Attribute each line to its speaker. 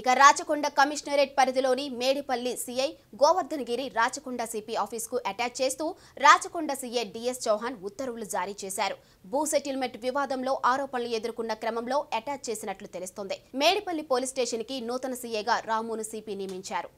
Speaker 1: ఇక రాచకొండ కమిషనరేట్ పరిధిలోని Medipalli CI Govardhanagiri Rachakonda CP ఆఫీస్కు అటాచ్ చేస్తూ రాచకొండ సీఐ డిఎస్ చౌహాన్ ఉత్తర్వులు జారీ చేశారు. భూ సెటిల్మెంట్ వివాదంలో ఆరోపణలు ఎదుర్కొన్న క్రమంలో అటాచ్ చేసినట్లు తెలుస్తోంది. మేడిపల్లి పోలీస్ స్టేషన్కి నూతన సీఐగా రామును సిపి నియమించారు.